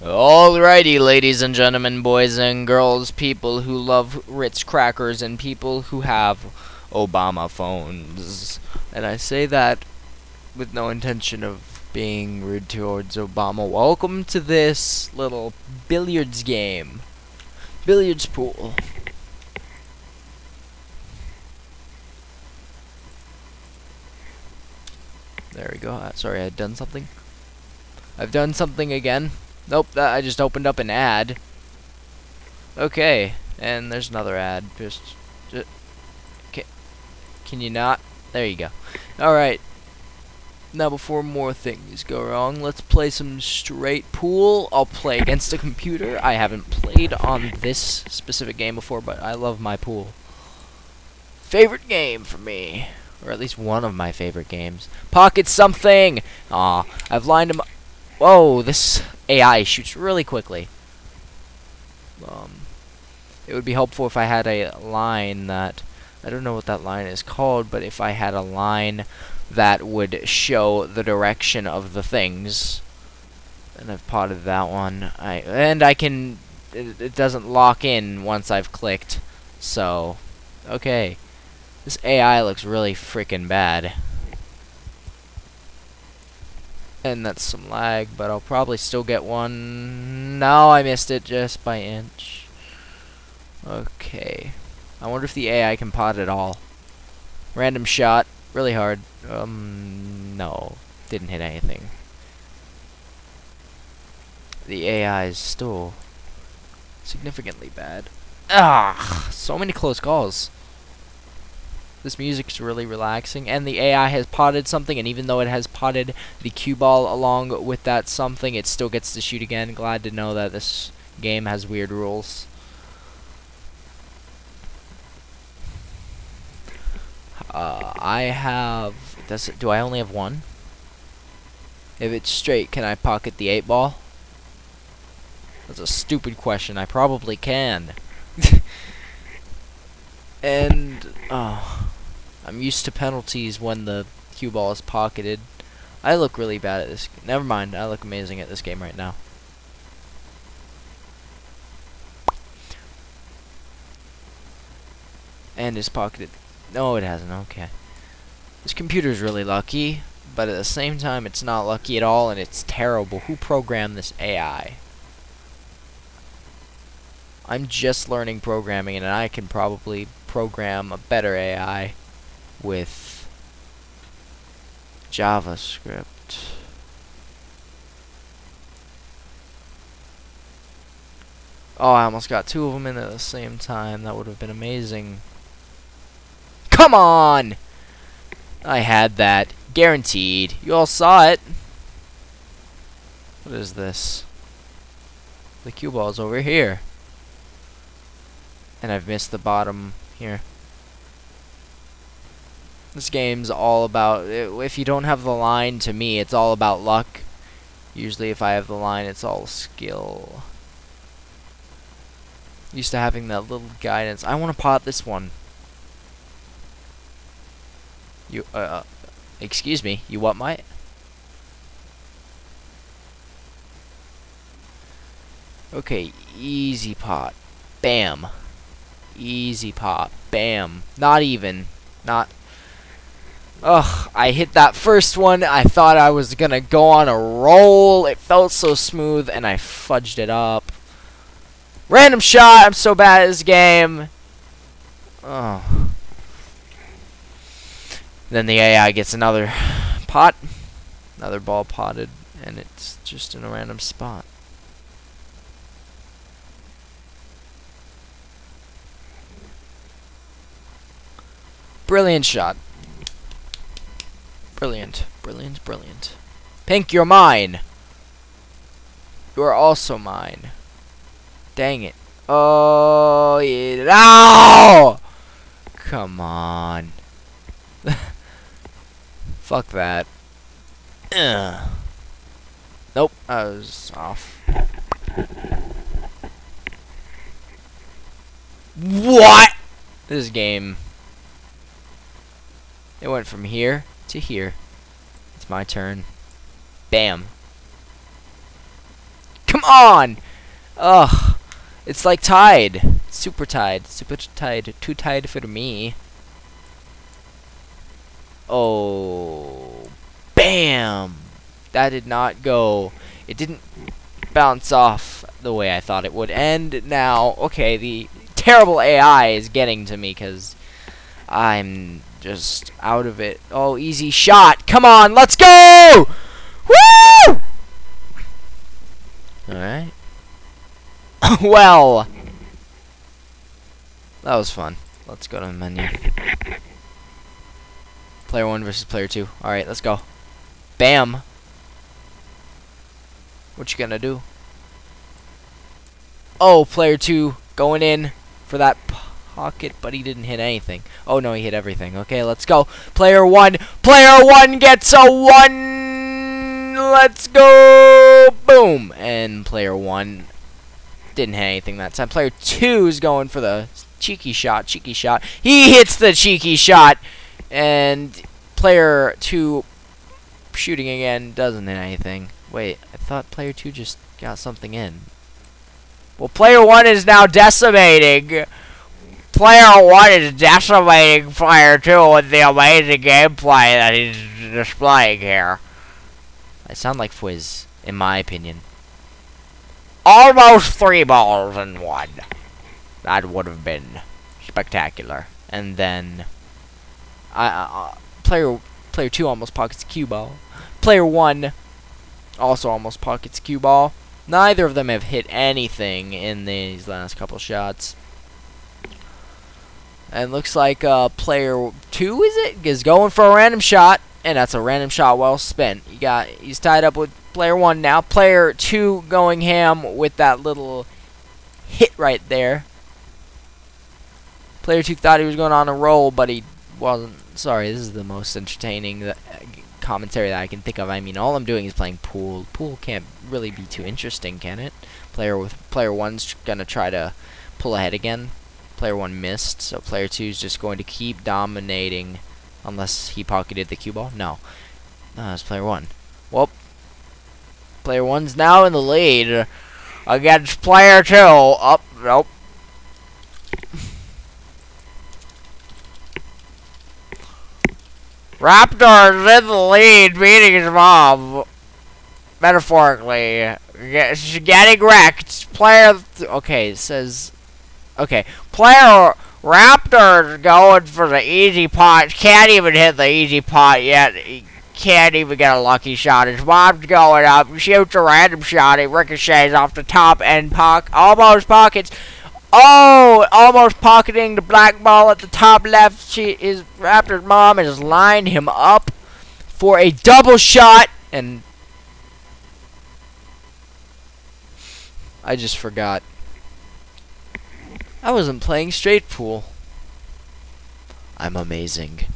Alrighty, ladies and gentlemen, boys and girls, people who love Ritz crackers and people who have Obama phones. And I say that with no intention of being rude towards Obama. Welcome to this little billiards game. Billiards pool. There we go. Uh, Sorry, I had done something. I've done something again. Nope, that I just opened up an ad. Okay, and there's another ad. Just, just okay. Can you not? There you go. All right. Now, before more things go wrong, let's play some straight pool. I'll play against a computer. I haven't played on this specific game before, but I love my pool. Favorite game for me, or at least one of my favorite games. Pocket something. Aw, I've lined him. Whoa, this AI shoots really quickly. Um, it would be helpful if I had a line that I don't know what that line is called, but if I had a line that would show the direction of the things. And I've potted that one. I and I can it, it doesn't lock in once I've clicked. So, okay. This AI looks really freaking bad. And that's some lag, but I'll probably still get one. No, I missed it just by inch. Okay. I wonder if the AI can pot at all. Random shot. Really hard. Um, no. Didn't hit anything. The AI is still significantly bad. Ah, so many close calls. This music's really relaxing, and the AI has potted something, and even though it has potted the cue ball along with that something, it still gets to shoot again. Glad to know that this game has weird rules. Uh, I have. Does it? Do I only have one? If it's straight, can I pocket the eight ball? That's a stupid question. I probably can. and oh, I'm used to penalties when the cue ball is pocketed. I look really bad at this. Never mind. I look amazing at this game right now. And is pocketed. No, it hasn't. Okay. This computer's really lucky, but at the same time, it's not lucky at all, and it's terrible. Who programmed this AI? I'm just learning programming, and I can probably program a better AI with JavaScript. Oh, I almost got two of them in at the same time. That would have been amazing. Come on! I had that. Guaranteed. You all saw it. What is this? The cue ball's over here. And I've missed the bottom here. This game's all about... If you don't have the line, to me, it's all about luck. Usually if I have the line, it's all skill. Used to having that little guidance. I want to pot this one. You, uh, uh, excuse me, you what, mate? Okay, easy pot. Bam. Easy pot. Bam. Not even. Not. Ugh, I hit that first one. I thought I was gonna go on a roll. It felt so smooth, and I fudged it up. Random shot. I'm so bad at this game. Oh. Then the AI gets another pot, another ball potted, and it's just in a random spot. Brilliant shot. Brilliant, brilliant, brilliant. Pink, you're mine. You are also mine. Dang it. Oh, yeah. Ow! Come on. Fuck that. Ugh. Nope, I was off. What? This game. It went from here to here. It's my turn. Bam. Come on! Ugh. It's like tied. Super tied. Super tied. Too tied for me. Oh. Bam! That did not go. It didn't bounce off the way I thought it would. And now, okay, the terrible AI is getting to me because I'm just out of it. Oh, easy shot. Come on, let's go! Woo! Alright. well. That was fun. Let's go to the menu. Player 1 versus player 2. Alright, let's go. Bam. What you gonna do? Oh, player 2 going in for that pocket, but he didn't hit anything. Oh, no, he hit everything. Okay, let's go. Player 1. Player 1 gets a 1. Let's go. Boom. And player 1 didn't hit anything that time. Player 2 is going for the cheeky shot. Cheeky shot. He hits the cheeky shot. And player 2 shooting again doesn't hit anything. Wait, I thought player 2 just got something in. Well, player 1 is now decimating. Player 1 is decimating player 2 with the amazing gameplay that he's displaying here. I sound like Fwiz, in my opinion. Almost three balls in one. That would have been spectacular. And then, I, uh, player player two almost pockets cue ball. Player one also almost pockets cue ball. Neither of them have hit anything in these last couple shots. And looks like uh, player two is it is going for a random shot, and that's a random shot well spent. You got he's tied up with player one now. Player two going ham with that little hit right there. Player two thought he was going on a roll, but he wasn't. Sorry, this is the most entertaining uh, commentary that I can think of. I mean, all I'm doing is playing pool. Pool can't really be too interesting, can it? Player with player one's gonna try to pull ahead again. Player one missed, so player two is just going to keep dominating, unless he pocketed the cue ball. No, no, player one. Well, player one's now in the lead against player two. Up, oh, nope. Raptors in the lead, beating his mom. Metaphorically. Getting wrecked. Player... okay, it says... Okay. Player... Raptors going for the easy pot. Can't even hit the easy pot yet. He can't even get a lucky shot. His mom's going up. Shoots a random shot. It ricochets off the top and pock almost pockets. Oh, almost pocketing the black ball at the top left. She is Raptor's mom has lined him up for a double shot and I just forgot. I wasn't playing straight pool. I'm amazing.